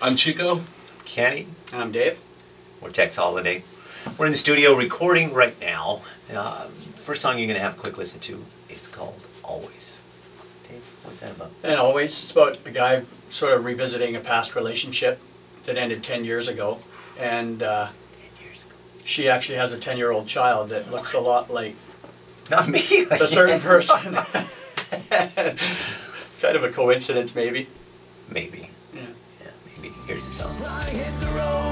I'm Chiko. Kenny. And I'm Dave. We're Tex Holliday. We're in the studio recording right now. Uh, first song you're going to have a quick listen to is called Always. Dave, what's that about? And always, it's about a guy sort of revisiting a past relationship that ended 10 years ago. And uh, 10 years ago. she actually has a 10 year old child that looks a lot like Not me. a certain person. kind of a coincidence, maybe. Maybe. Yeah. Here's the song.